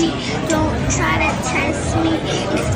Don't try to test me.